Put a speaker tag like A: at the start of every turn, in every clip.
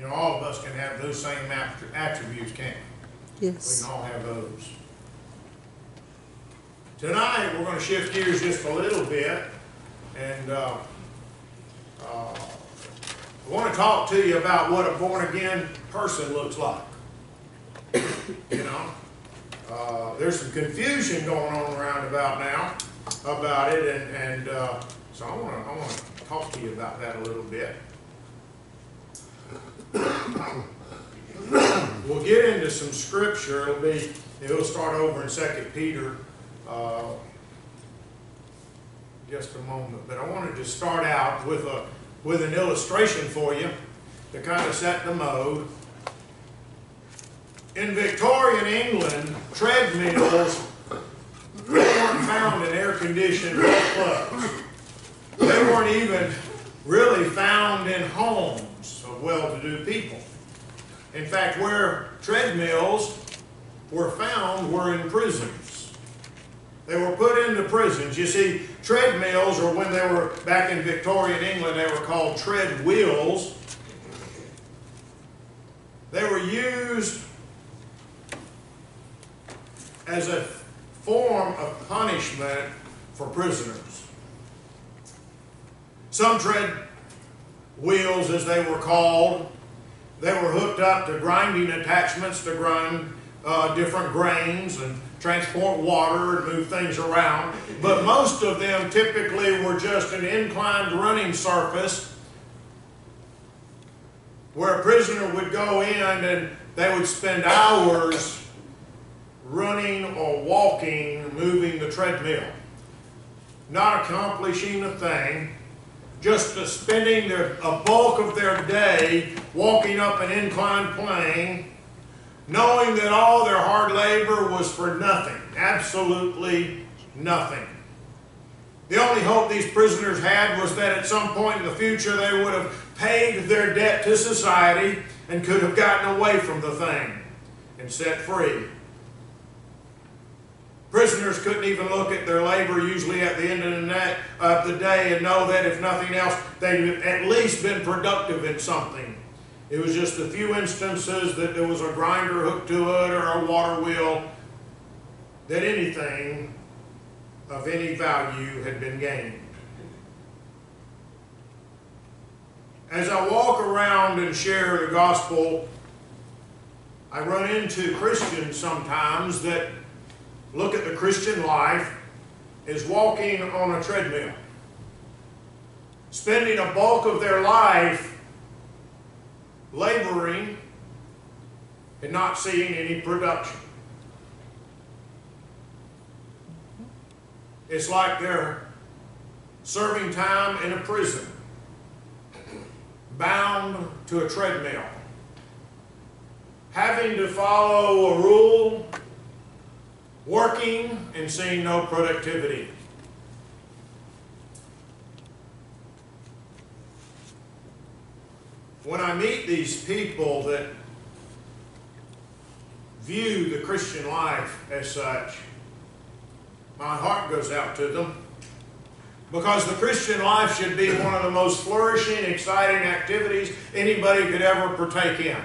A: You know, all of us can have those same attributes, can't we?
B: Yes.
A: We can all have those. Tonight, we're gonna shift gears just a little bit, and, uh, uh, I wanna talk to you about what a born-again person looks like. You know? Uh, there's some confusion going on around about now about it, and, and, uh, so I wanna, I wanna talk to you about that a little bit. We'll get into some scripture, it'll be, it'll start over in Second Peter, uh, just a moment, but I wanted to start out with a, with an illustration for you to kind of set the mode. In Victorian England, treadmills weren't found in air-conditioned clubs. They weren't even really found in homes well-to-do people. In fact, where treadmills were found were in prisons. They were put into prisons. You see, treadmills, or when they were back in Victorian England, they were called tread wheels. They were used as a form of punishment for prisoners. Some tread wheels, as they were called, they were hooked up to grinding attachments to grind uh, different grains and transport water and move things around. But most of them typically were just an inclined running surface where a prisoner would go in and they would spend hours running or walking, moving the treadmill, not accomplishing a thing, just spending their, a bulk of their day walking up an inclined plane, knowing that all their hard labor was for nothing, absolutely nothing. The only hope these prisoners had was that at some point in the future they would have paid their debt to society and could have gotten away from the thing and set free. Prisoners couldn't even look at their labor usually at the end of the, of the day and know that if nothing else, they'd at least been productive in something. It was just a few instances that there was a grinder hooked to it or a water wheel, that anything of any value had been gained. As I walk around and share the gospel, I run into Christians sometimes that look at the Christian life as walking on a treadmill, spending a bulk of their life laboring and not seeing any production. It's like they're serving time in a prison, bound to a treadmill, having to follow a rule, working and seeing no productivity. When I meet these people that view the Christian life as such, my heart goes out to them because the Christian life should be one of the most flourishing, exciting activities anybody could ever partake in.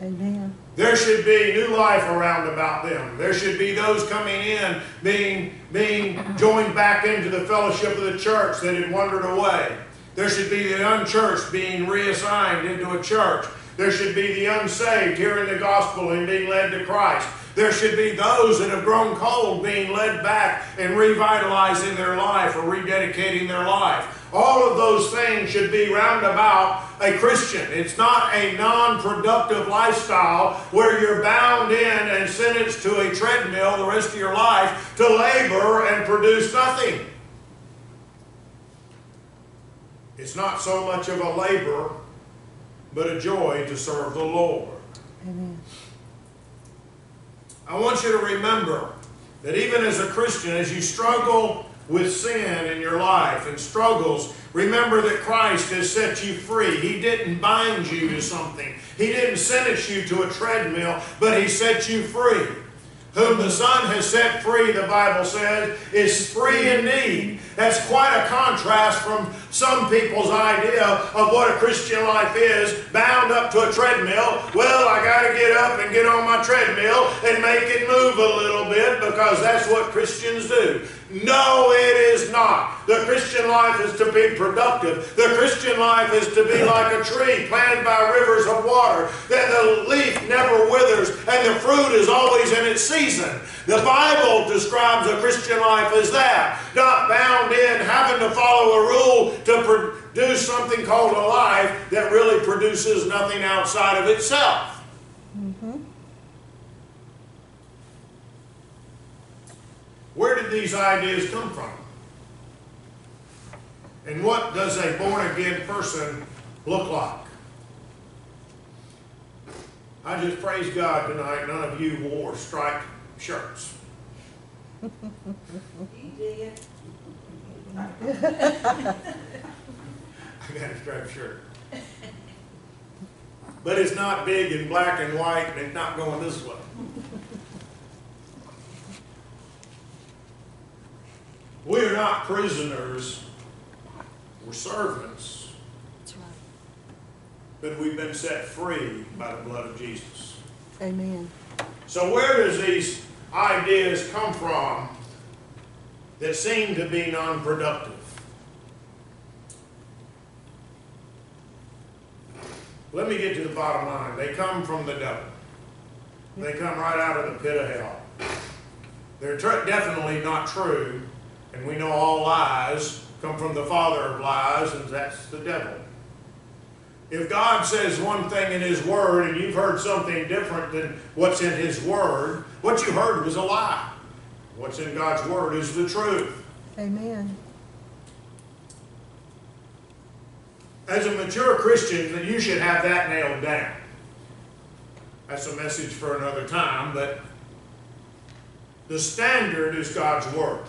B: Amen.
A: There should be new life around about them. There should be those coming in being, being joined back into the fellowship of the church that had wandered away. There should be the unchurched being reassigned into a church. There should be the unsaved hearing the gospel and being led to Christ. There should be those that have grown cold being led back and revitalizing their life or rededicating their life. All of those things should be roundabout a Christian. It's not a non productive lifestyle where you're bound in and sentenced to a treadmill the rest of your life to labor and produce nothing. It's not so much of a labor, but a joy to serve the Lord.
B: Amen.
A: I want you to remember that even as a Christian, as you struggle with sin in your life and struggles, remember that Christ has set you free. He didn't bind you to something, He didn't sentence you to a treadmill, but He set you free. Whom the Son has set free, the Bible says, is free indeed. That's quite a contrast from some people's idea of what a Christian life is, bound up to a treadmill. Well, I got to get up and get on my treadmill and make it move a little bit because that's what Christians do. No, it is not. The Christian life is to be productive. The Christian life is to be like a tree planted by rivers of water, that the leaf never withers and the fruit is always in its season. The Bible describes a Christian life as that, not bound in having to follow a rule to produce something called a life that really produces nothing outside of itself. Mm-hmm. Where did these ideas come from? And what does a born again person look like? I just praise God tonight none of you wore striped shirts.
B: You.
A: I got a striped shirt. But it's not big and black and white and it's not going this way. We are not prisoners, we're servants,
C: That's right.
A: but we've been set free by the blood of Jesus.
C: Amen.
A: So where does these ideas come from that seem to be non-productive? Let me get to the bottom line. They come from the devil. They come right out of the pit of hell. They're definitely not true, and we know all lies come from the father of lies, and that's the devil. If God says one thing in His Word and you've heard something different than what's in His Word, what you heard was a lie. What's in God's Word is the truth.
C: Amen.
A: As a mature Christian, then you should have that nailed down. That's a message for another time, but the standard is God's Word.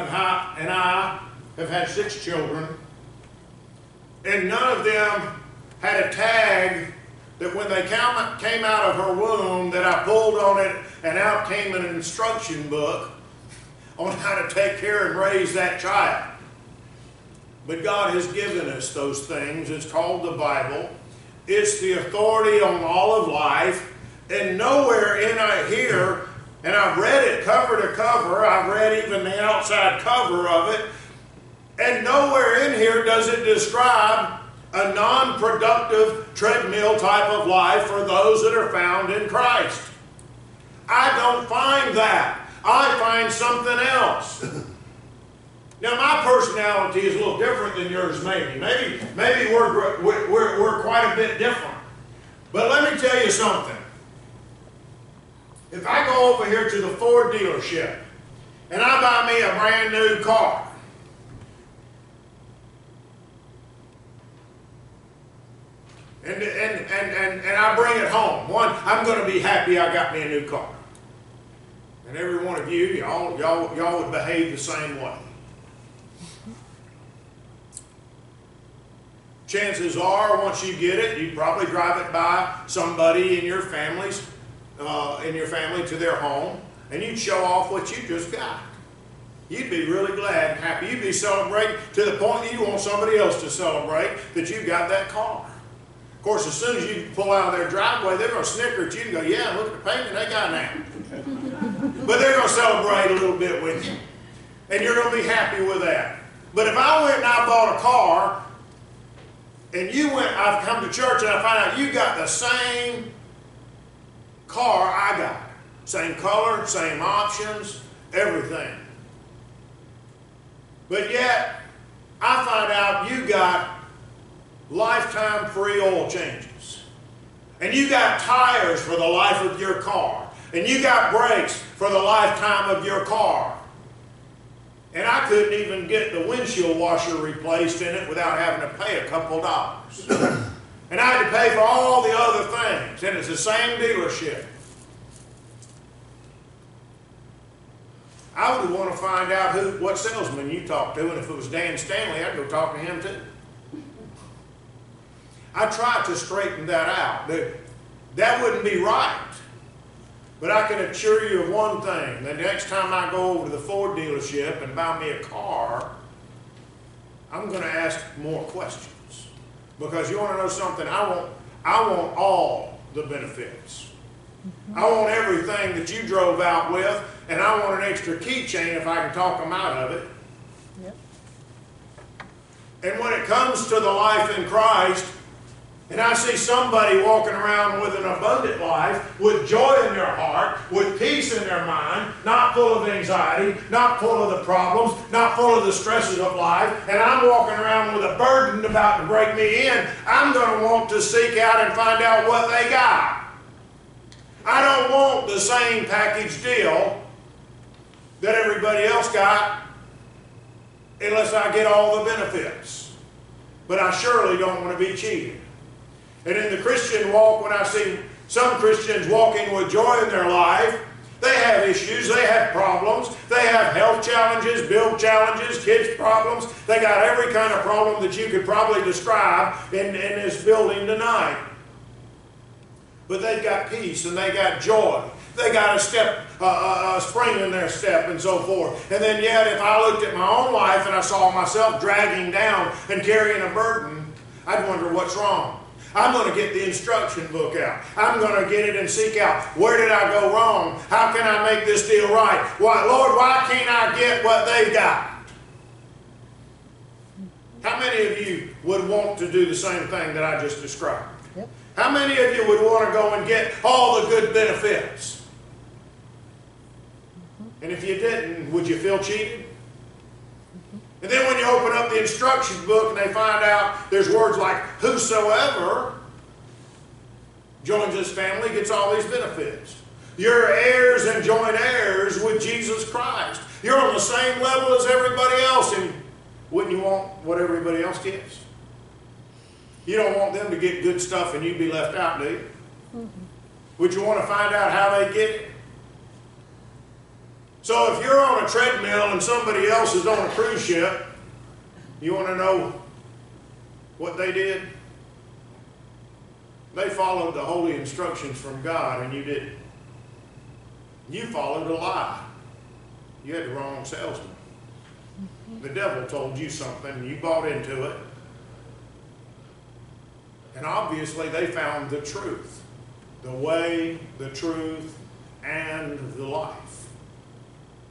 A: And I, and I have had six children, and none of them had a tag that when they came out of her womb that I pulled on it and out came an instruction book on how to take care and raise that child. But God has given us those things. It's called the Bible. It's the authority on all of life. And nowhere in I here, and I've read it cover to cover, I've read even the outside cover of it, and nowhere in here does it describe a non productive treadmill type of life for those that are found in Christ. I don't find that. I find something else. now, my personality is a little different than yours, maybe. Maybe, maybe we're, we're, we're, we're quite a bit different. But let me tell you something. If I go over here to the Ford dealership and I buy me a brand new car, and, and, and, and, and I bring it home. One, I'm going to be happy I got me a new car. And every one of you, y'all, y'all, y'all would behave the same way. Chances are, once you get it, you'd probably drive it by somebody in your family's, uh, in your family to their home, and you'd show off what you just got. You'd be really glad and happy. You'd be celebrating to the point that you want somebody else to celebrate that you got that car. Of course, as soon as you pull out of their driveway, they're going to snicker at you and go, yeah, look at the payment they got now. but they're going to celebrate a little bit with you. And you're going to be happy with that. But if I went and I bought a car, and you went, I've come to church and I find out you got the same car I got. Same color, same options, everything. But yet, I find out you got lifetime free oil changes. And you got tires for the life of your car. And you got brakes for the lifetime of your car. And I couldn't even get the windshield washer replaced in it without having to pay a couple dollars. and I had to pay for all the other things. And it's the same dealership. I would want to find out who, what salesman you talked to, and if it was Dan Stanley, I'd go talk to him too. I tried to straighten that out. That, that wouldn't be right. But I can assure you of one thing, the next time I go over to the Ford dealership and buy me a car, I'm gonna ask more questions. Because you wanna know something, I want, I want all the benefits. I want everything that you drove out with, and I want an extra keychain if I can talk them out of it.
C: Yep.
A: And when it comes to the life in Christ, and I see somebody walking around with an abundant life, with joy in their heart, with peace in their mind, not full of anxiety, not full of the problems, not full of the stresses of life, and I'm walking around with a burden about to break me in, I'm going to want to seek out and find out what they got. I don't want the same package deal that everybody else got unless I get all the benefits. But I surely don't want to be cheated. And in the Christian walk, when I see some Christians walking with joy in their life, they have issues, they have problems, they have health challenges, bill challenges, kids problems. They got every kind of problem that you could probably describe in, in this building tonight. But they've got peace and they got joy. They got a step, uh, a spring in their step and so forth. And then yet, if I looked at my own life and I saw myself dragging down and carrying a burden, I'd wonder what's wrong. I'm going to get the instruction book out. I'm going to get it and seek out where did I go wrong? How can I make this deal right? Why, Lord, why can't I get what they've got? How many of you would want to do the same thing that I just described?
C: Yep.
A: How many of you would want to go and get all the good benefits? Mm-hmm. And if you didn't, would you feel cheated? And then when you open up the instruction book and they find out there's words like whosoever joins this family gets all these benefits. You're heirs and joint heirs with Jesus Christ. You're on the same level as everybody else, and wouldn't you want what everybody else gets? You don't want them to get good stuff and you be left out, do you? Mm-hmm. Would you want to find out how they get it? So if you're on a treadmill and somebody else is on a cruise ship, you want to know what they did? They followed the holy instructions from God and you didn't. You followed a lie. You had the wrong salesman. The devil told you something and you bought into it. And obviously they found the truth. The way, the truth, and the life.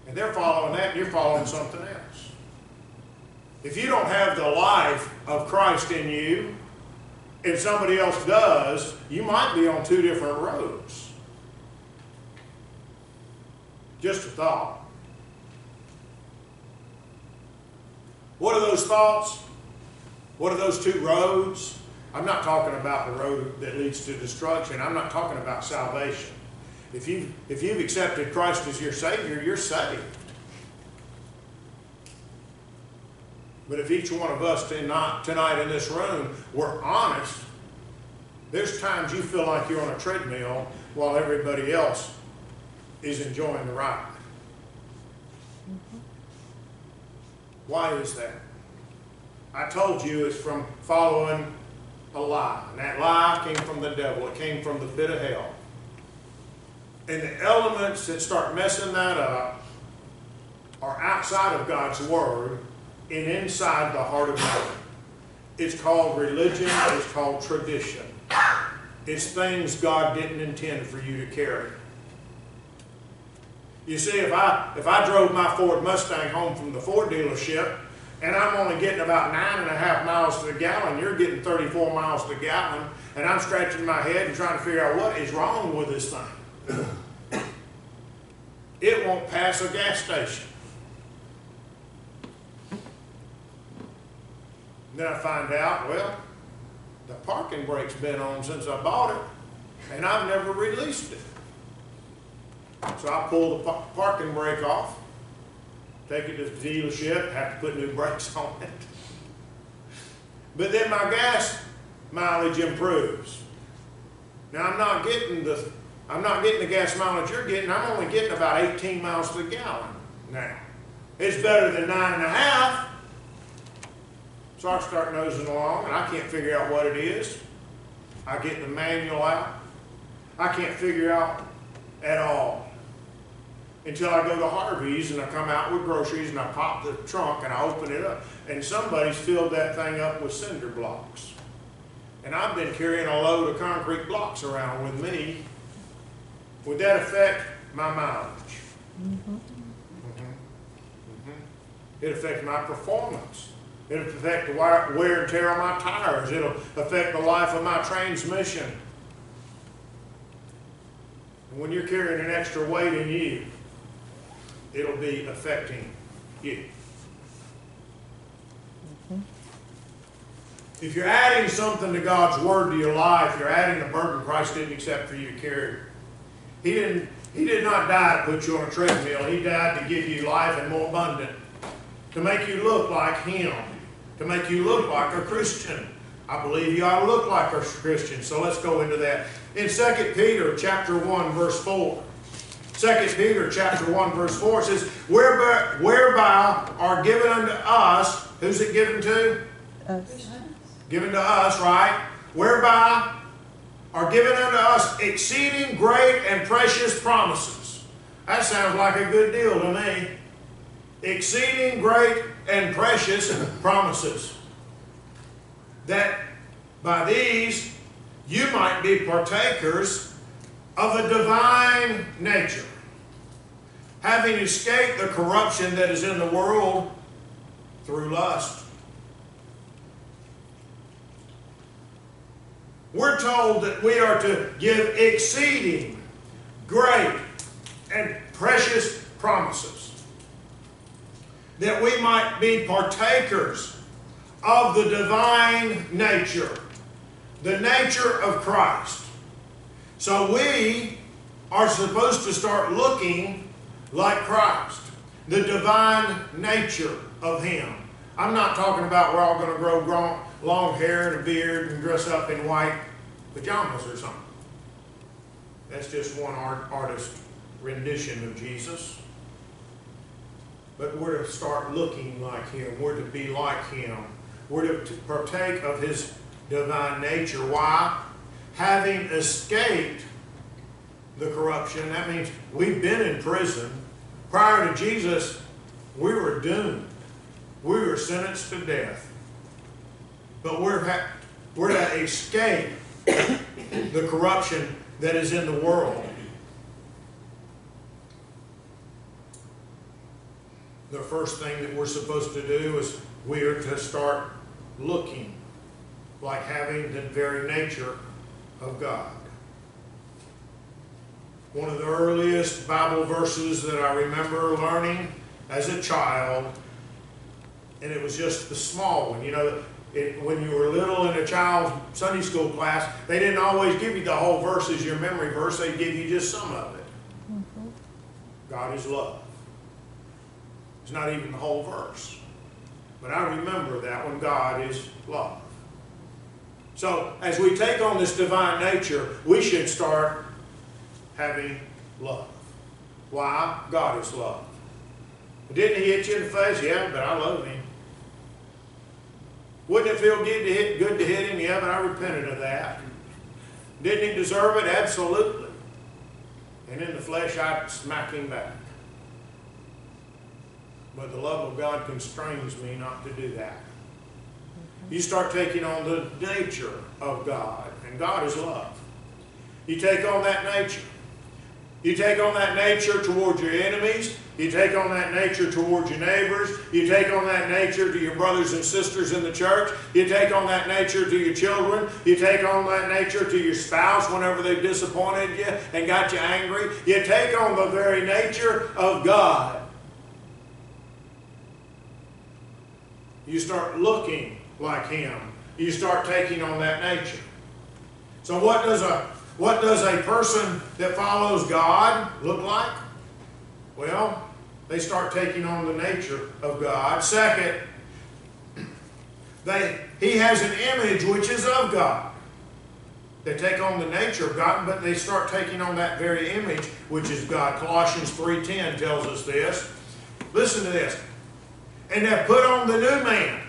A: And they're following that, and you're following something else. If you don't have the life of Christ in you, and somebody else does, you might be on two different roads. Just a thought. What are those thoughts? What are those two roads? I'm not talking about the road that leads to destruction. I'm not talking about salvation. If you've, if you've accepted Christ as your Savior, you're saved. But if each one of us tonight, tonight in this room were honest, there's times you feel like you're on a treadmill while everybody else is enjoying the ride. Why is that? I told you it's from following a lie. And that lie came from the devil. It came from the pit of hell. And the elements that start messing that up are outside of God's Word and inside the heart of man. It's called religion, it's called tradition. It's things God didn't intend for you to carry. You see, if I if I drove my Ford Mustang home from the Ford dealership and I'm only getting about nine and a half miles to the gallon, you're getting 34 miles to the gallon, and I'm scratching my head and trying to figure out what is wrong with this thing. it won't pass a gas station. Then I find out, well, the parking brake's been on since I bought it, and I've never released it. So I pull the parking brake off, take it to the dealership, have to put new brakes on it. But then my gas mileage improves. Now I'm not getting the I'm not getting the gas mileage you're getting. I'm only getting about 18 miles to the gallon now. It's better than nine and a half. So I start nosing along, and I can't figure out what it is. I get the manual out. I can't figure out at all. Until I go to Harvey's and I come out with groceries and I pop the trunk and I open it up. And somebody's filled that thing up with cinder blocks. And I've been carrying a load of concrete blocks around with me. Would that affect my mileage? Mhm. Mhm. It affects my performance. It'll affect the wear wear and tear on my tires. It'll affect the life of my transmission. And when you're carrying an extra weight in you, it'll be affecting you. If you're adding something to God's word to your life, you're adding a burden Christ didn't accept for you to carry. He didn't. He did not die to put you on a treadmill. He died to give you life and more abundant, to make you look like Him, to make you look like a Christian. I believe you ought to look like a Christian. So let's go into that. In 2 Peter chapter 1, verse 4. 2 Peter chapter 1, verse 4 says, whereby, whereby are given unto us, who's it given to?
C: Us.
A: given to us, right? Whereby are given unto us exceeding great and precious promises. That sounds like a good deal to me. Exceeding great and precious promises. That by these you might be partakers of a divine nature, having escaped the corruption that is in the world through lust. We're told that we are to give exceeding great and precious promises. That we might be partakers of the divine nature, the nature of Christ. So we are supposed to start looking like Christ, the divine nature of Him. I'm not talking about we're all going to grow gro- long hair and a beard and dress up in white pajamas or something. That's just one art, artist rendition of Jesus. But we're to start looking like Him. We're to be like Him. We're to, to partake of His divine nature. Why? Having escaped the corruption, that means we've been in prison. Prior to Jesus, we were doomed. We were sentenced to death. But we're, ha- we're to escape the corruption that is in the world. The first thing that we're supposed to do is we are to start looking like having the very nature of God. One of the earliest Bible verses that I remember learning as a child, and it was just the small one. You know, it, when you were little in a child's Sunday school class, they didn't always give you the whole verse as your memory verse, they'd give you just some of it. Mm-hmm. God is love. It's not even the whole verse. But I remember that when God is love. So, as we take on this divine nature, we should start having love. Why? God is love. Didn't he hit you in the face? Yeah, but I love him. Wouldn't it feel good to hit, good to hit him? Yeah, but I repented of that. Didn't he deserve it? Absolutely. And in the flesh, I'd smack him back. But the love of God constrains me not to do that. You start taking on the nature of God, and God is love. You take on that nature. You take on that nature towards your enemies. You take on that nature towards your neighbors. You take on that nature to your brothers and sisters in the church. You take on that nature to your children. You take on that nature to your spouse whenever they've disappointed you and got you angry. You take on the very nature of God. You start looking like Him. You start taking on that nature. So what does a what does a person that follows God look like? Well, they start taking on the nature of God. Second, they he has an image which is of God. They take on the nature of God, but they start taking on that very image which is God. Colossians 3:10 tells us this. Listen to this. And have put on the new man.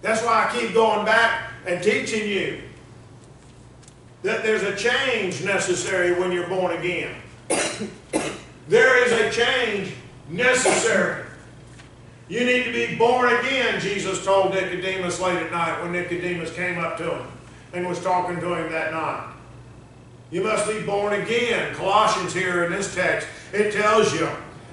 A: That's why I keep going back and teaching you that there's a change necessary when you're born again. There is a change necessary. You need to be born again, Jesus told Nicodemus late at night when Nicodemus came up to him and was talking to him that night. You must be born again. Colossians here in this text, it tells you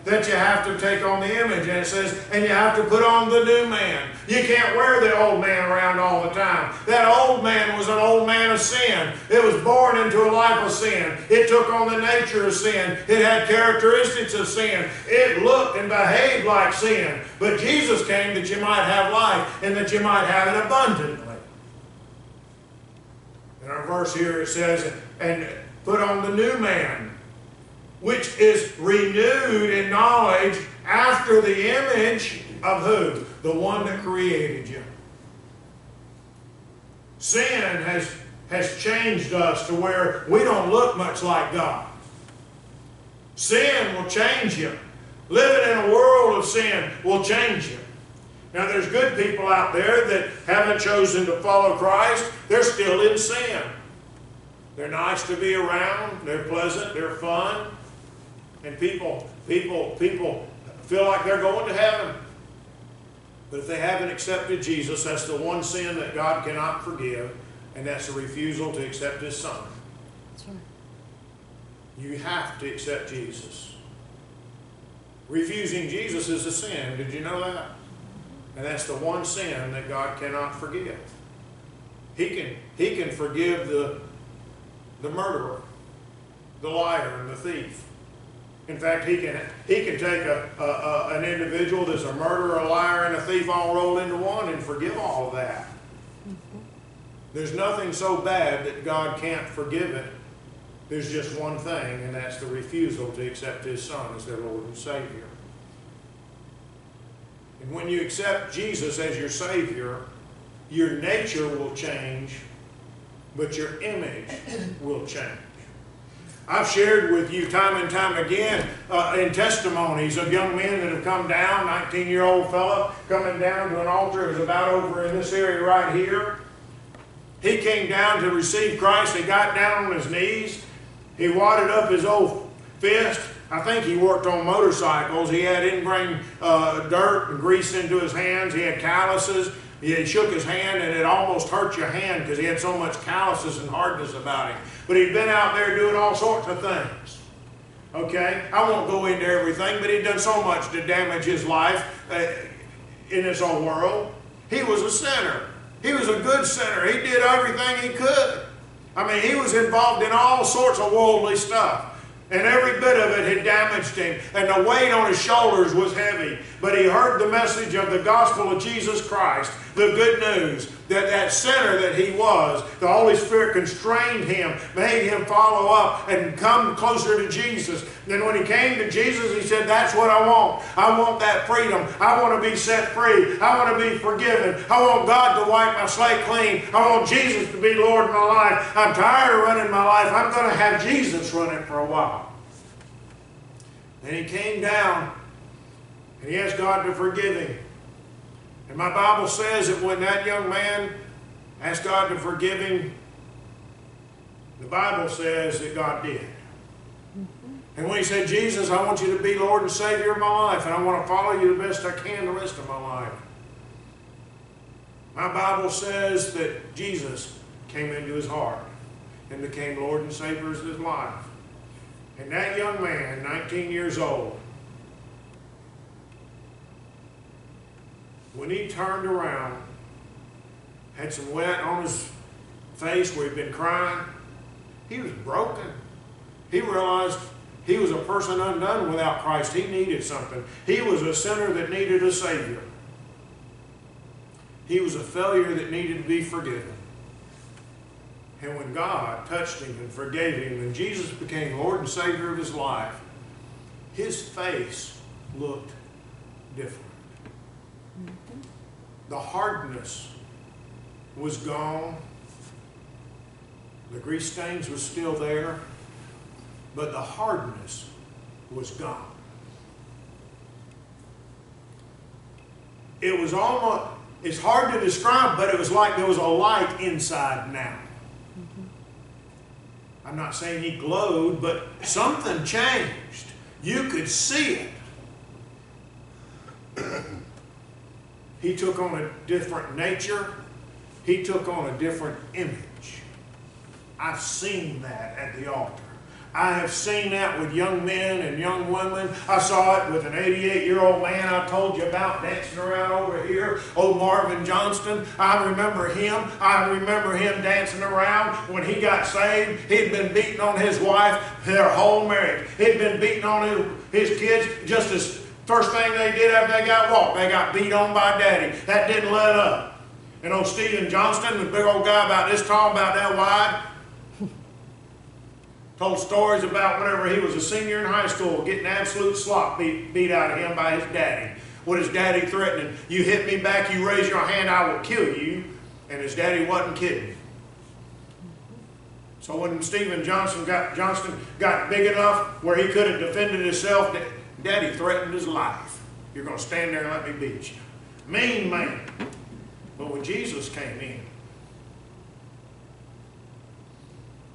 A: that you have to take on the image. And it says, and you have to put on the new man. You can't wear the old man around all the time. That old man was an old man of sin. It was born into a life of sin. It took on the nature of sin. It had characteristics of sin. It looked and behaved like sin. But Jesus came that you might have life and that you might have it abundantly. In our verse here it says, and put on the new man, which is renewed in knowledge after the image of who? The one that created you. Sin has, has changed us to where we don't look much like God. Sin will change you. Living in a world of sin will change you. Now, there's good people out there that haven't chosen to follow Christ. They're still in sin. They're nice to be around. They're pleasant. They're fun. And people, people, people feel like they're going to heaven. But if they haven't accepted Jesus, that's the one sin that God cannot forgive, and that's a refusal to accept His Son.
C: That's right.
A: You have to accept Jesus. Refusing Jesus is a sin. Did you know that? And that's the one sin that God cannot forgive. He can, he can forgive the, the murderer, the liar, and the thief. In fact, he can, he can take a, a, a, an individual that's a murderer, a liar, and a thief all rolled into one and forgive all of that. There's nothing so bad that God can't forgive it. There's just one thing, and that's the refusal to accept His Son as their Lord and Savior. And when you accept Jesus as your Savior, your nature will change, but your image will change. I've shared with you time and time again uh, in testimonies of young men that have come down, 19 year old fellow coming down to an altar, it was about over in this area right here. He came down to receive Christ. He got down on his knees. He wadded up his old fist. I think he worked on motorcycles. He had ingrained uh, dirt and grease into his hands. He had calluses. He shook his hand and it almost hurt your hand because he had so much calluses and hardness about him. But he'd been out there doing all sorts of things. Okay? I won't go into everything, but he'd done so much to damage his life uh, in this old world. He was a sinner. He was a good sinner. He did everything he could. I mean, he was involved in all sorts of worldly stuff. And every bit of it had damaged him, and the weight on his shoulders was heavy. But he heard the message of the gospel of Jesus Christ, the good news that that sinner that he was, the Holy Spirit constrained him, made him follow up and come closer to Jesus. Then when he came to Jesus, he said, That's what I want. I want that freedom. I want to be set free. I want to be forgiven. I want God to wipe my slate clean. I want Jesus to be Lord of my life. I'm tired of running my life. I'm going to have Jesus run it for a while. Then he came down and he asked God to forgive him. And my Bible says that when that young man asked God to forgive him, the Bible says that God did. And when he said, Jesus, I want you to be Lord and Savior of my life, and I want to follow you the best I can the rest of my life. My Bible says that Jesus came into his heart and became Lord and Savior of his life. And that young man, 19 years old, when he turned around, had some wet on his face where he'd been crying, he was broken. He realized he was a person undone without Christ. He needed something. He was a sinner that needed a Savior. He was a failure that needed to be forgiven. And when God touched him and forgave him, and Jesus became Lord and Savior of his life, his face looked different. The hardness was gone. The grease stains were still there, but the hardness was gone. It was almost, it's hard to describe, but it was like there was a light inside now. Mm-hmm. I'm not saying he glowed, but something changed. You could see it. he took on a different nature, he took on a different image. I've seen that at the altar. I have seen that with young men and young women. I saw it with an 88 year old man I told you about dancing around over here, old Marvin Johnston. I remember him. I remember him dancing around when he got saved. He'd been beating on his wife their whole marriage. He'd been beating on his, his kids just as first thing they did after they got walked. They got beat on by daddy. That didn't let up. And old Stephen Johnston, the big old guy about this tall, about that wide, told stories about whenever he was a senior in high school getting absolute slop beat, beat out of him by his daddy. What his daddy threatening? You hit me back, you raise your hand, I will kill you. And his daddy wasn't kidding. So when Stephen Johnson got, Johnston got big enough where he could have defended himself, daddy threatened his life. You're going to stand there and let me beat you. Mean man. But when Jesus came in,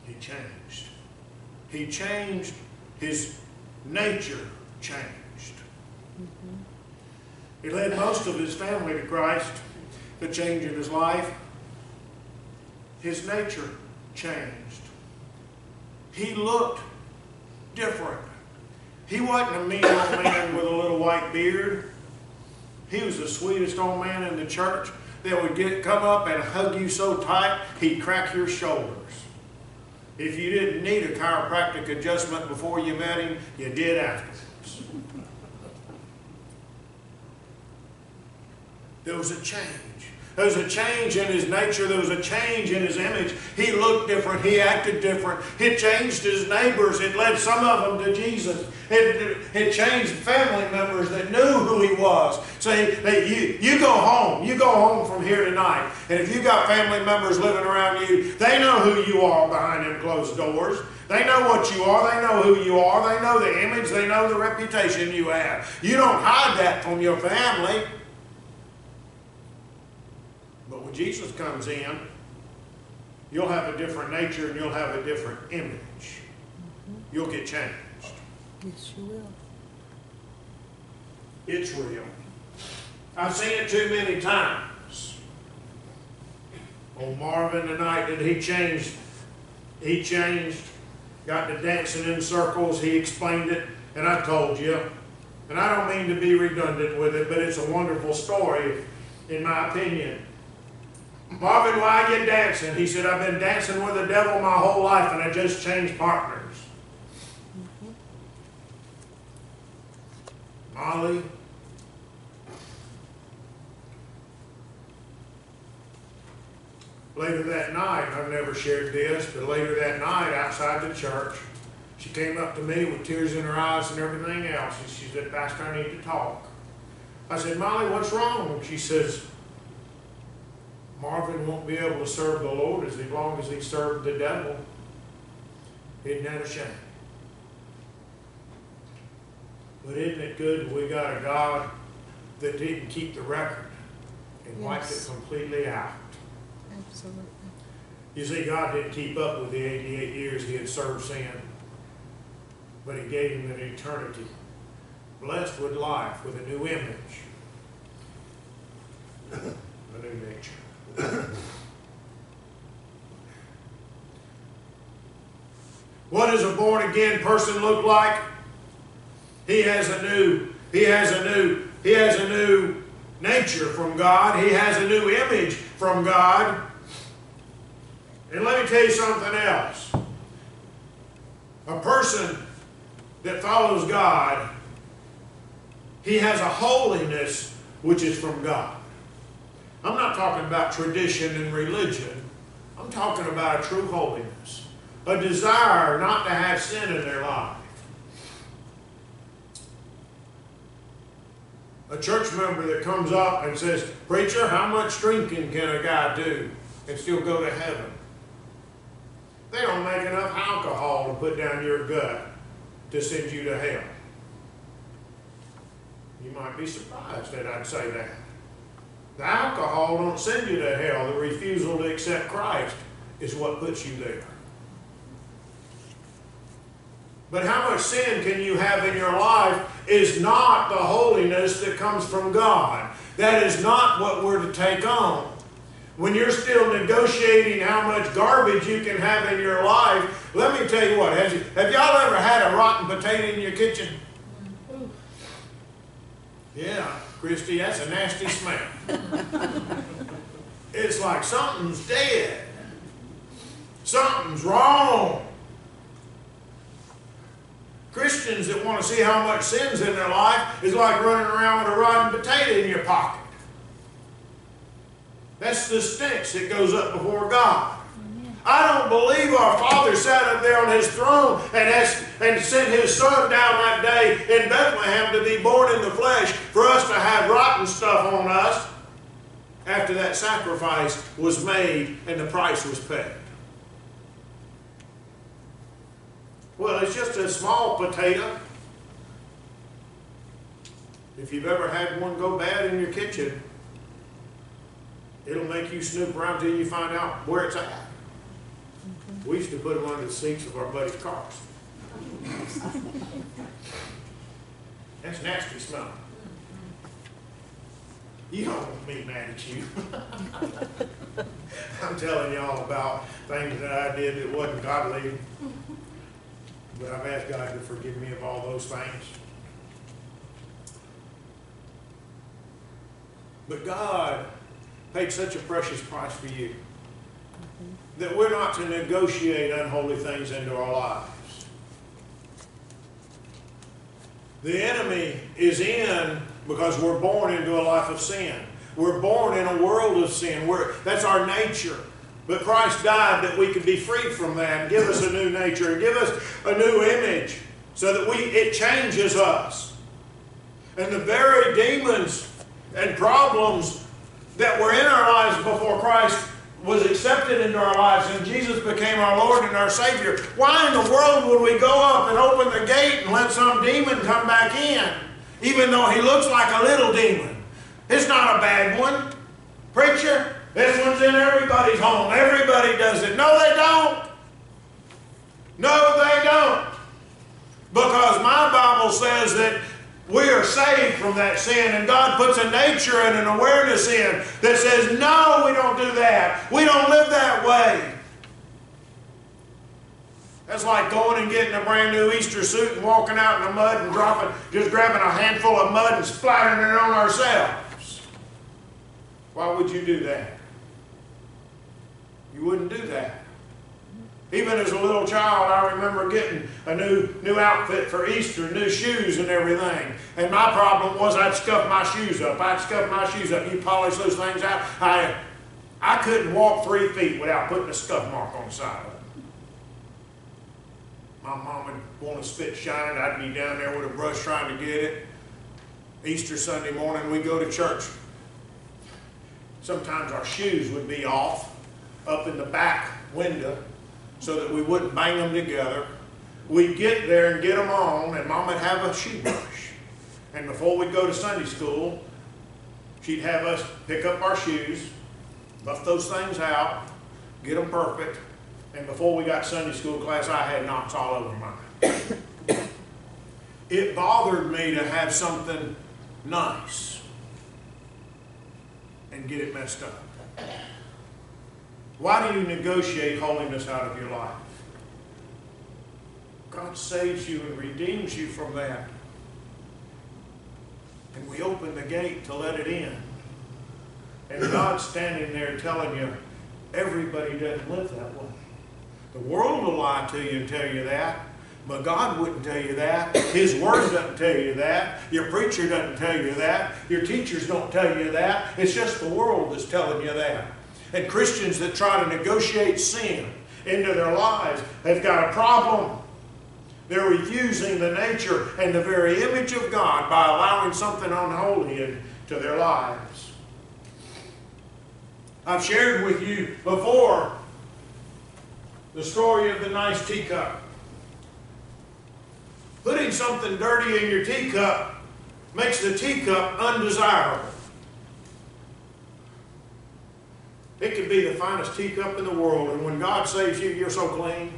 A: he changed. He changed, his nature changed. He led most of his family to Christ, the change in his life. His nature changed. He looked different. He wasn't a mean old man with a little white beard. He was the sweetest old man in the church that would get come up and hug you so tight he'd crack your shoulders. If you didn't need a chiropractic adjustment before you met him, you did afterwards. There was a change. There was a change in his nature. There was a change in his image. He looked different. He acted different. It changed his neighbors. It led some of them to Jesus. It, it changed family members that knew who he was. Say, that you, you go home. You go home from here tonight. And if you got family members living around you, they know who you are behind them closed doors. They know what you are. They know who you are. They know the image. They know the reputation you have. You don't hide that from your family. But when Jesus comes in, you'll have a different nature and you'll have a different image. You'll get changed.
C: Yes, you will.
A: It's real. I've seen it too many times. Old Marvin tonight, did he changed? He changed, got to dancing in circles, he explained it, and I told you. And I don't mean to be redundant with it, but it's a wonderful story, in my opinion. Marvin, why you dancing? He said, I've been dancing with the devil my whole life and I just changed partners. Molly, later that night, I've never shared this, but later that night outside the church, she came up to me with tears in her eyes and everything else. And she said, Pastor, I need to talk. I said, Molly, what's wrong? She says, Marvin won't be able to serve the Lord as long as he served the devil. Isn't that a shame? But isn't it good we got a God that didn't keep the record and wiped it completely out?
C: Absolutely.
A: You see, God didn't keep up with the 88 years he had served sin, but he gave him an eternity, blessed with life, with a new image, a new nature. what does a born again person look like? He has a new, he has a new, he has a new nature from God. He has a new image from God. And let me tell you something else. A person that follows God, he has a holiness which is from God. I'm not talking about tradition and religion. I'm talking about a true holiness, a desire not to have sin in their life. A church member that comes up and says, Preacher, how much drinking can a guy do and still go to heaven? They don't make enough alcohol to put down your gut to send you to hell. You might be surprised that I'd say that. The alcohol don't send you to hell. The refusal to accept Christ is what puts you there. But how much sin can you have in your life is not the holiness that comes from God. That is not what we're to take on. When you're still negotiating how much garbage you can have in your life, let me tell you what, has you, have y'all ever had a rotten potato in your kitchen? Mm-hmm. Yeah, Christy, that's a nasty smell. it's like something's dead. Something's wrong. Christians that want to see how much sin's in their life is like running around with a rotten potato in your pocket. That's the stench that goes up before God. I don't believe our Father sat up there on his throne and, and sent his Son down that day in Bethlehem to be born in the flesh for us to have rotten stuff on us after that sacrifice was made and the price was paid. Well, it's just a small potato. If you've ever had one go bad in your kitchen, it'll make you snoop around till you find out where it's at. We used to put them under the seats of our buddies' cars. That's nasty smell. You don't want me mad at you. I'm telling y'all about things that I did that wasn't godly. But I've asked God to forgive me of all those things. But God paid such a precious price for you that we're not to negotiate unholy things into our lives. The enemy is in because we're born into a life of sin. We're born in a world of sin. We're, that's our nature. But Christ died that we could be freed from that and give us a new nature and give us a new image so that we it changes us. And the very demons and problems that were in our lives before Christ was accepted into our lives and Jesus became our Lord and our Savior, why in the world would we go up and open the gate and let some demon come back in, even though he looks like a little demon? It's not a bad one. Preacher, this one's in everybody's home. Everybody does it. No, they don't. No, they don't. Because my Bible says that we are saved from that sin, and God puts a nature and an awareness in that says, No, we don't do that. We don't live that way. That's like going and getting a brand new Easter suit and walking out in the mud and dropping, just grabbing a handful of mud and splattering it on ourselves. Why would you do that? You wouldn't do that. Even as a little child, I remember getting a new, new outfit for Easter, new shoes and everything. And my problem was I'd scuff my shoes up. I'd scuff my shoes up. You polish those things out. I, I couldn't walk three feet without putting a scuff mark on the side of it. My mom would want to spit shine. it. I'd be down there with a brush trying to get it. Easter Sunday morning, we go to church. Sometimes our shoes would be off up in the back window so that we wouldn't bang them together. We'd get there and get them on, and Mom would have a shoe brush. And before we'd go to Sunday school, she'd have us pick up our shoes, buff those things out, get them perfect, and before we got Sunday school class, I had knocks all over mine. it bothered me to have something nice and get it messed up. Why do you negotiate holiness out of your life? God saves you and redeems you from that. And we open the gate to let it in. And God's standing there telling you, everybody doesn't live that way. The world will lie to you and tell you that. But God wouldn't tell you that. His Word doesn't tell you that. Your preacher doesn't tell you that. Your teachers don't tell you that. It's just the world that's telling you that. And Christians that try to negotiate sin into their lives, they've got a problem. They're refusing the nature and the very image of God by allowing something unholy into their lives. I've shared with you before the story of the nice teacup. Putting something dirty in your teacup makes the teacup undesirable. It could be the finest teacup in the world, and when God saves you, you're so clean.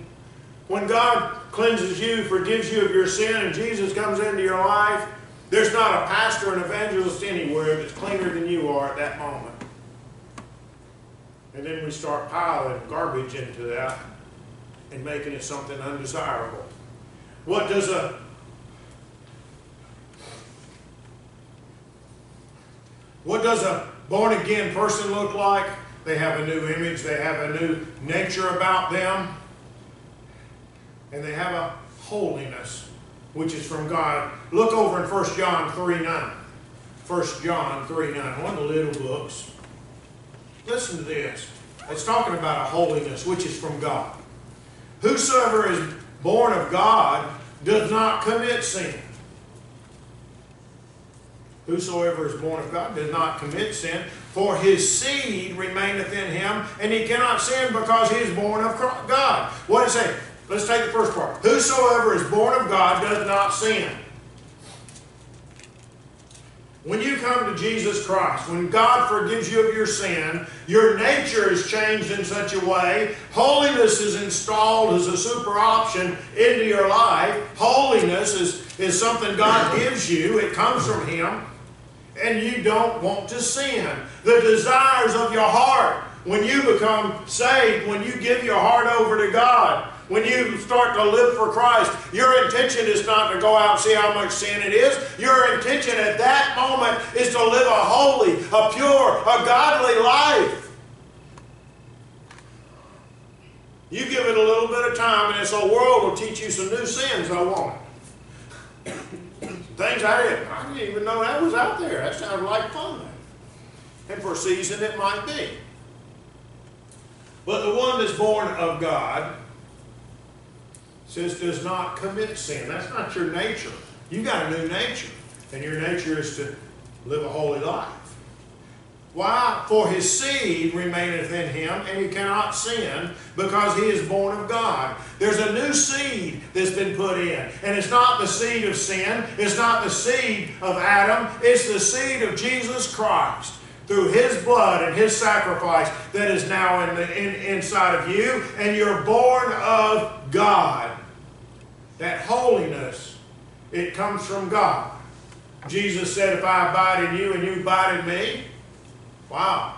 A: When God cleanses you, forgives you of your sin, and Jesus comes into your life, there's not a pastor and evangelist anywhere that's cleaner than you are at that moment. And then we start piling garbage into that and making it something undesirable. What does a what does a born again person look like? They have a new image, they have a new nature about them, and they have a holiness which is from God. Look over in 1 John 3 9. 1 John 3 9, one of the little books. Listen to this. It's talking about a holiness which is from God. Whosoever is born of God does not commit sin. Whosoever is born of God does not commit sin, for his seed remaineth in him, and he cannot sin because he is born of God. What does it say? Let's take the first part. Whosoever is born of God does not sin. When you come to Jesus Christ, when God forgives you of your sin, your nature is changed in such a way. Holiness is installed as a super option into your life. Holiness is, is something God gives you, it comes from Him, and you don't want to sin. The desires of your heart, when you become saved, when you give your heart over to God, when you start to live for Christ, your intention is not to go out and see how much sin it is. Your intention at that moment is to live a holy, a pure, a godly life. You give it a little bit of time, and this whole world will teach you some new sins, I won't it? Things I didn't, I didn't even know that was out there. That sounded like fun. And for a season, it might be. But the one that's born of God, says does not commit sin. That's not your nature. You got a new nature, and your nature is to live a holy life. Why? For his seed remaineth in him, and he cannot sin because he is born of God. There's a new seed that's been put in, and it's not the seed of sin, it's not the seed of Adam, it's the seed of Jesus Christ through his blood and his sacrifice that is now in the, in, inside of you, and you're born of God. That holiness, it comes from God. Jesus said, If I abide in you and you abide in me, wow,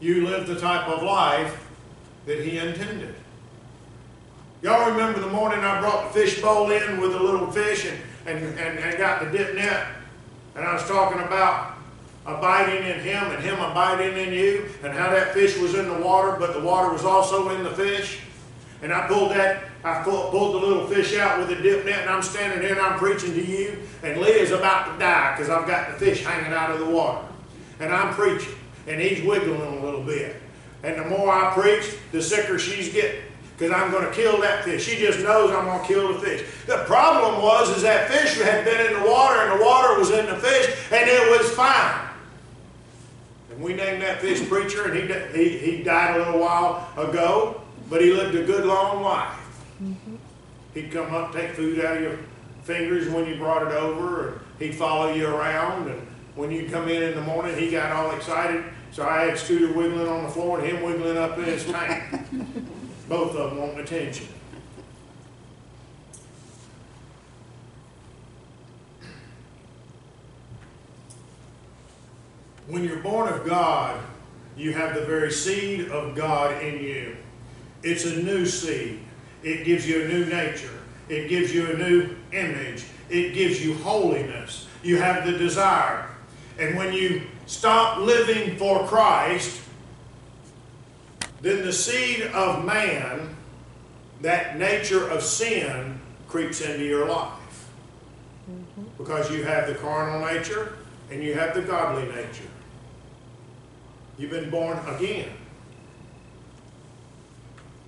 A: you live the type of life that he intended. Y'all remember the morning I brought the fish bowl in with the little fish and, and, and, and got the dip net? And I was talking about abiding in him and him abiding in you and how that fish was in the water, but the water was also in the fish. And I pulled that, I pulled, pulled the little fish out with a dip net and I'm standing there and I'm preaching to you and Leah's about to die because I've got the fish hanging out of the water. And I'm preaching and he's wiggling a little bit. And the more I preach, the sicker she's getting because I'm going to kill that fish. She just knows I'm going to kill the fish. The problem was is that fish had been in the water and the water was in the fish and it was fine. And we named that fish Preacher, and he, he, he died a little while ago, but he lived a good long life. Mm-hmm. He'd come up, take food out of your fingers when you brought it over, and he'd follow you around. And when you come in in the morning, he got all excited. So I had Scooter wiggling on the floor and him wiggling up in his tank. Both of them wanting attention. When you're born of God, you have the very seed of God in you. It's a new seed. It gives you a new nature. It gives you a new image. It gives you holiness. You have the desire. And when you stop living for Christ, then the seed of man, that nature of sin, creeps into your life. Because you have the carnal nature and you have the godly nature. You've been born again.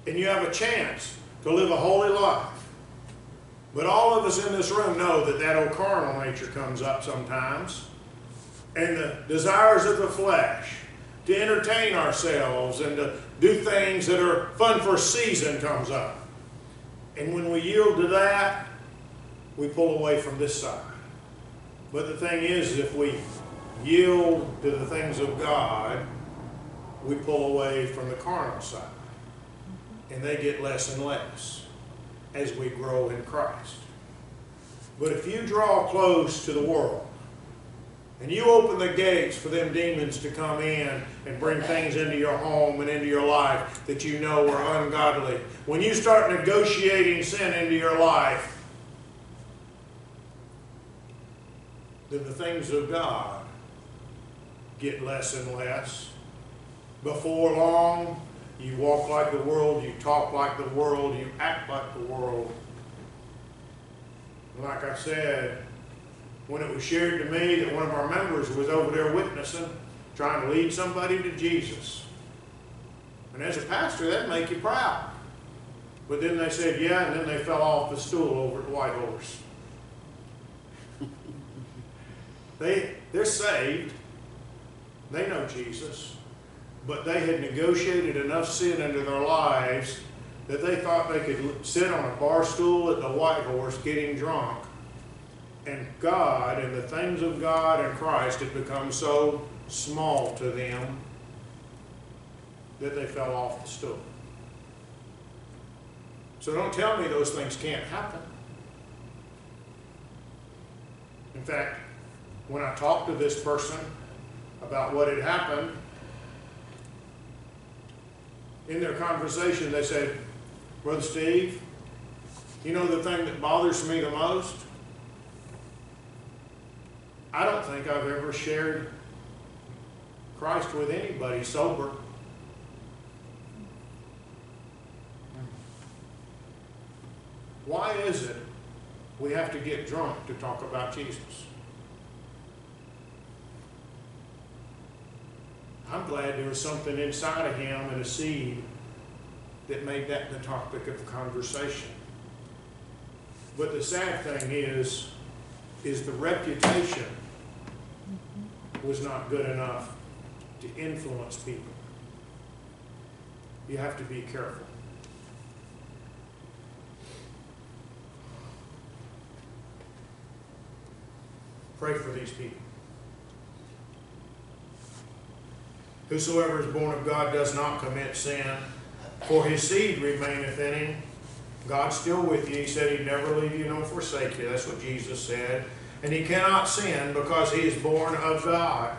A: And you have a chance to live a holy life. But all of us in this room know that that old carnal nature comes up sometimes. And the desires of the flesh to entertain ourselves and to do things that are fun for a season comes up. And when we yield to that, we pull away from this side. But the thing is, if we yield to the things of God, we pull away from the carnal side. And they get less and less. as we grow in Christ. But if you draw close to the world, and you open the gates for them demons to come in and bring things into your home and into your life that you know are ungodly. When you start negotiating sin into your life, then the things of God get less and less. Before long, you walk like the world, you talk like the world, you act like the world. Like I said, when it was shared to me that one of our members was over there witnessing, trying to lead somebody to Jesus. And as a pastor, that'd make you proud. But then they said, yeah, and then they fell off the stool over at White Horse. they, they're saved. They know Jesus. But they had negotiated enough sin into their lives that they thought they could sit on a bar stool at the White Horse getting drunk and God and the things of God and Christ had become so small to them that they fell off the stool. So don't tell me those things can't happen. In fact, when I talked to this person about what had happened, in their conversation they said, Brother Steve, you know the thing that bothers me the most? I don't think I've ever shared Christ with anybody sober. Why is it we have to get drunk to talk about Jesus? I'm glad there was something inside of him and a seed that made that the topic of conversation. But the sad thing is, is the reputation was not good enough to influence people. You have to be careful. Pray for these people. Whosoever is born of God does not commit sin, for his seed remaineth in him. God's still with you. He said he'd never leave you nor forsake you. That's what Jesus said. And he cannot sin because he is born of God.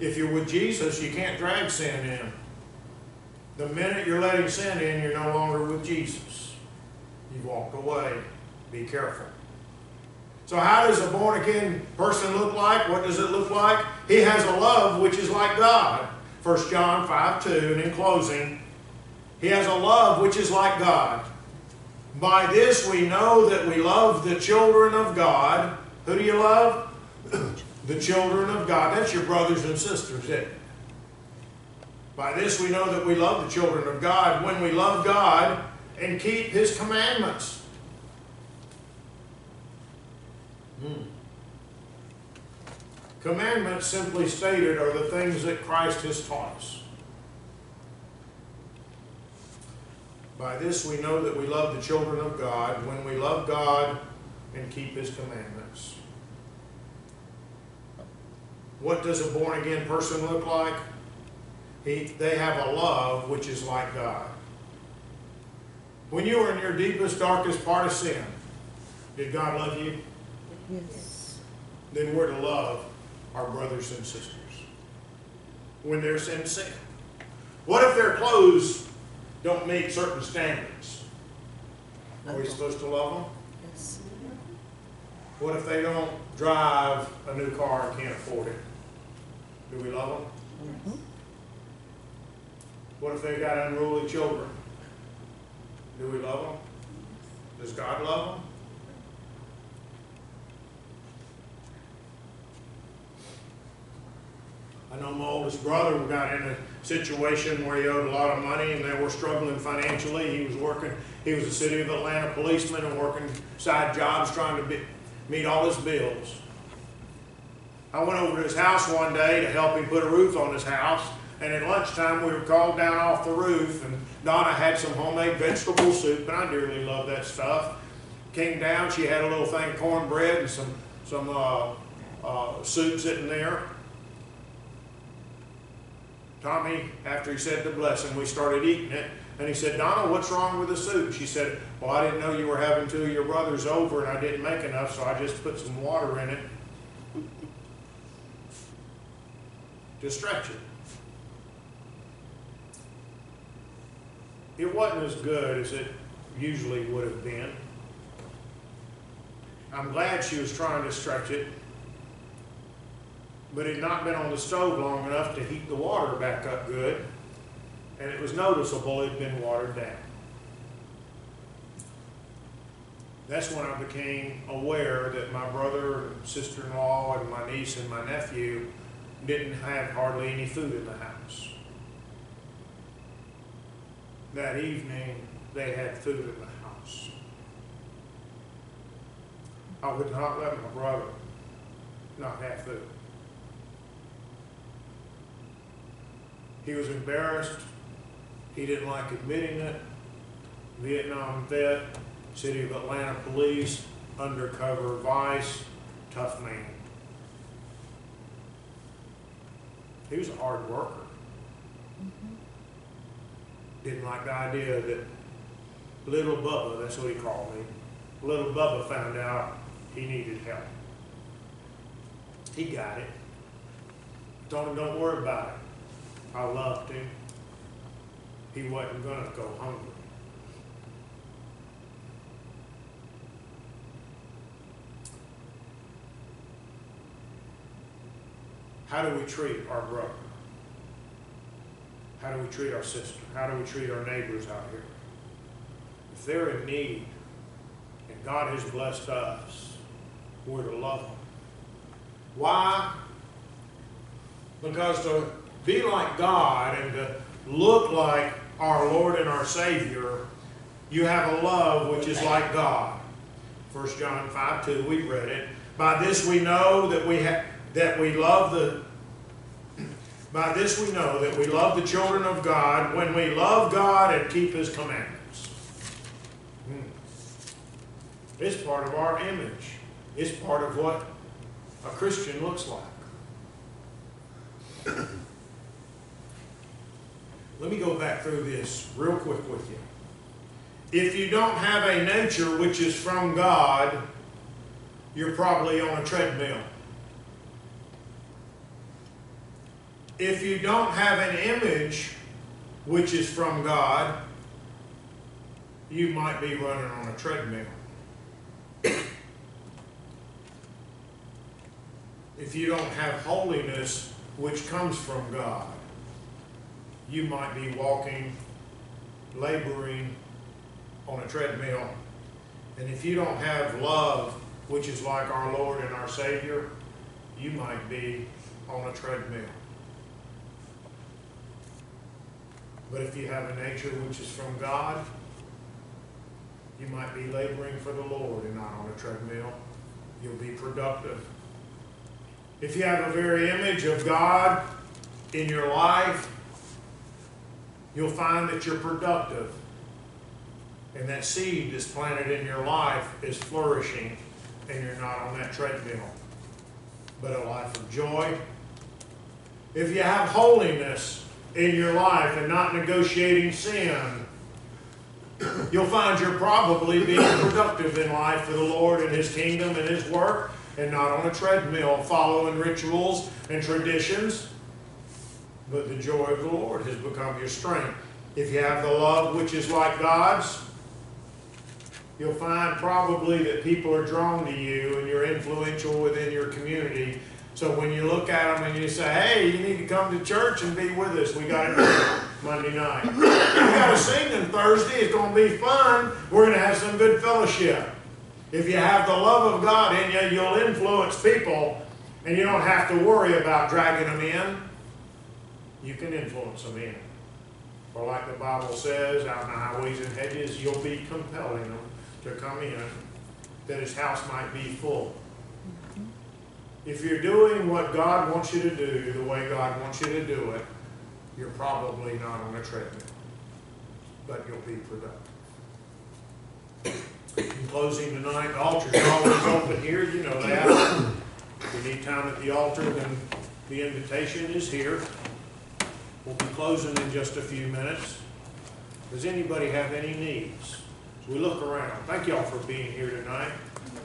A: If you're with Jesus, you can't drag sin in. The minute you're letting sin in, you're no longer with Jesus. You've walked away. Be careful. So, how does a born again person look like? What does it look like? He has a love which is like God. 1 John 5 2. And in closing, he has a love which is like God. By this we know that we love the children of God. Who do you love? the children of God. That's your brothers and sisters? By this we know that we love the children of God when we love God and keep His commandments. Hmm. Commandments, simply stated, are the things that Christ has taught us. By this we know that we love the children of God when we love God and keep His commandments. What does a born again person look like? He, they have a love which is like God. When you were in your deepest, darkest part of sin, did God love you?
C: Yes.
A: Then we're to love our brothers and sisters when they're in sin. What if their clothes don't meet certain standards? Are we uh-huh. supposed to love them? What if they don't drive a new car and can't afford it? Do we love them? What if they've got unruly children? Do we love them? Does God love them? I know my oldest brother got in a situation where he owed a lot of money and they were struggling financially. He was working, he was a city of Atlanta policeman and working side jobs trying to be, meet all his bills. I went over to his house one day to help him put a roof on his house, and at lunchtime we were called down off the roof, and Donna had some homemade vegetable soup, and I dearly love that stuff. Came down, she had a little thing of cornbread and some some uh, uh, soup sitting there. Tommy, after he said the blessing, we started eating it. And he said, Donna, what's wrong with the soup? She said, Well, I didn't know you were having two of your brothers over and I didn't make enough, so I just put some water in it to stretch it. It wasn't as good as it usually would have been. I'm glad she was trying to stretch it, but it had not been on the stove long enough to heat the water back up good, and it was noticeable it had been watered down. That's when I became aware that my brother, sister-in-law, and my niece and my nephew didn't have hardly any food in the house. That evening, they had food in the house. I would not let my brother not have food. He was embarrassed. He didn't like admitting it. Vietnam vet, City of Atlanta Police, undercover vice, tough man. He was a hard worker. Mm-hmm. Didn't like the idea that little Bubba, that's what he called me, little Bubba found out he needed help. He got it. Told him, don't worry about it. I loved him. He wasn't gonna go hungry. How do we treat our brother? How do we treat our sister? How do we treat our neighbors out here? If they're in need, and God has blessed us, we're to love them. Why? Because to be like God and to look like our Lord and our Savior, you have a love which is like God. 1 John 5 2, we read it. By this we know that we have that we love the by this we know that we love the children of God when we love God and keep his commandments. Hmm. It's part of our image. It's part of what a Christian looks like. Let me go back through this real quick with you. If you don't have a nature which is from God, you're probably on a treadmill. If you don't have an image which is from God, you might be running on a treadmill. If you don't have holiness which comes from God, you might be walking, laboring on a treadmill. And if you don't have love, which is like our Lord and our Savior, you might be on a treadmill. But if you have a nature which is from God, you might be laboring for the Lord and not on a treadmill. You'll be productive. If you have a very image of God in your life, you'll find that you're productive. And that seed that's planted in your life is flourishing, and you're not on that treadmill, but a life of joy. If you have holiness in your life and not negotiating sin, you'll find you're probably being productive in life for the Lord and His kingdom and His work, and not on a treadmill following rituals and traditions. But the joy of the Lord has become your strength. If you have the love which is like God's, you'll find probably that people are drawn to you and you're influential within your community. So when you look at them and you say, hey, you need to come to church and be with us, we got it Monday night. We got a singing Thursday, it's going to be fun. We're going to have some good fellowship. If you have the love of God in you, you'll influence people and you don't have to worry about dragging them in. You can influence them in. Or like the Bible says, out in the highways and hedges, you'll be compelling them to come in, that his house might be full. Mm-hmm. If you're doing what God wants you to do, the way God wants you to do it, you're probably not on a treadmill, but you'll be productive. In closing tonight, the altar's always open here, you know that. If you need time at the altar, then the invitation is here. We'll be closing in just a few minutes. Does anybody have any needs? We look around, thank y'all for being here tonight.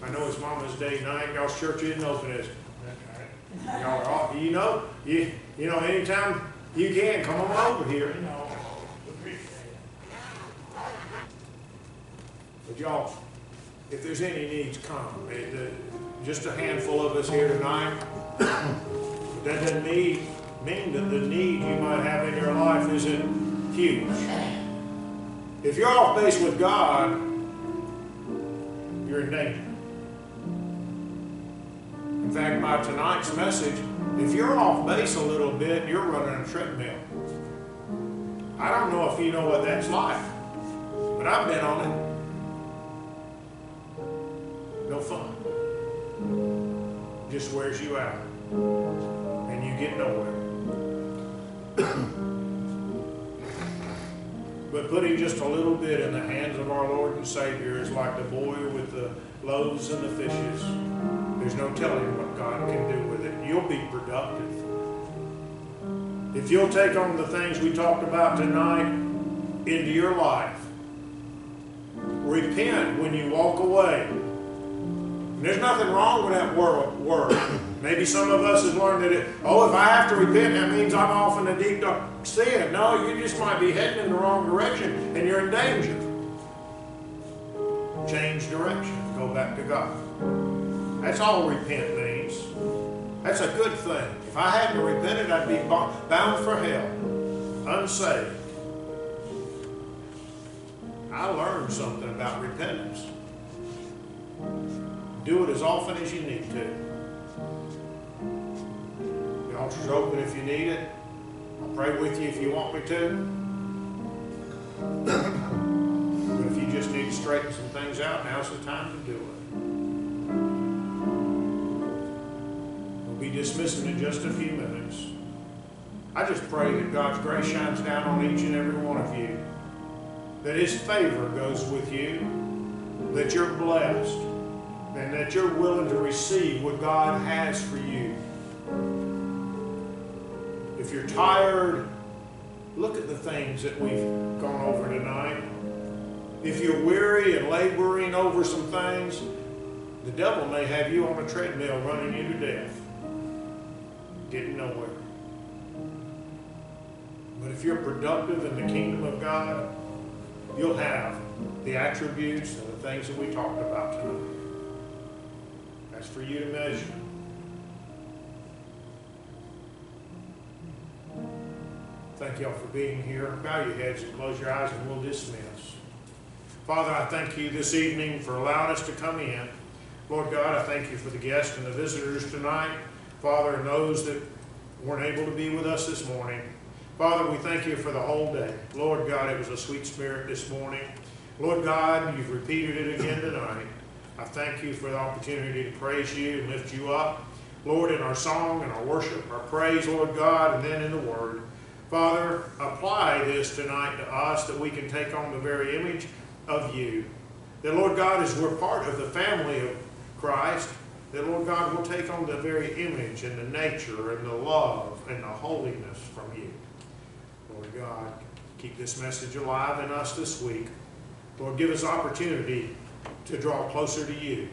A: I know it's Mama's Day night, y'all's church isn't open, is it? Y'all are off, you know, you, you know, anytime you can, come on over here, you know. But y'all, if there's any needs, come. Just a handful of us here tonight. That doesn't mean, mean that the need you might have in your life isn't huge. If you're off base with God, you're in danger. In fact, by tonight's message, if you're off base a little bit, you're running a treadmill. I don't know if you know what that's like, but I've been on it. No fun. Just wears you out. And you get nowhere. But putting just a little bit in the hands of our Lord and Savior is like the boy with the loaves and the fishes. There's no telling what God can do with it. You'll be productive. If you'll take on the things we talked about tonight into your life, repent when you walk away. And there's nothing wrong with that word. Word. Maybe some of us have learned that, it, oh, if I have to repent, that means I'm off in a deep dark sin. No, you just might be heading in the wrong direction and you're in danger. Change direction. Go back to God. That's all repent means. That's a good thing. If I hadn't repented, I'd be bound for hell, unsaved. I learned something about repentance. Do it as often as you need to. Altar's open if you need it. I'll pray with you if you want me to. But if you just need to straighten some things out, now's the time to do it. We'll be dismissing in just a few minutes. I just pray that God's grace shines down on each and every one of you, that His favor goes with you, that you're blessed, and that you're willing to receive what God has for you. If you're tired, look at the things that we've gone over tonight. If you're weary and laboring over some things, the devil may have you on a treadmill running you to death, getting nowhere. But if you're productive in the kingdom of God, you'll have the attributes and the things that we talked about tonight. That's for you to measure. Thank y'all for being here. Bow your heads and close your eyes and we'll dismiss. Father, I thank you this evening for allowing us to come in. Lord God, I thank you for the guests and the visitors tonight. Father, and those that weren't able to be with us this morning. Father, we thank you for the whole day. Lord God, it was a sweet spirit this morning. Lord God, you've repeated it again tonight. I thank you for the opportunity to praise you and lift you up. Lord, in our song and our worship, our praise, Lord God, and then in the word. Father, apply this tonight to us that we can take on the very image of you. That, Lord God, as we're part of the family of Christ, that, Lord God, will take on the very image and the nature and the love and the holiness from you. Lord God, keep this message alive in us this week. Lord, give us opportunity to draw closer to you.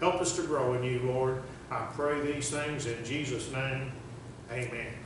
A: Help us to grow in you, Lord. I pray these things in Jesus' name. Amen.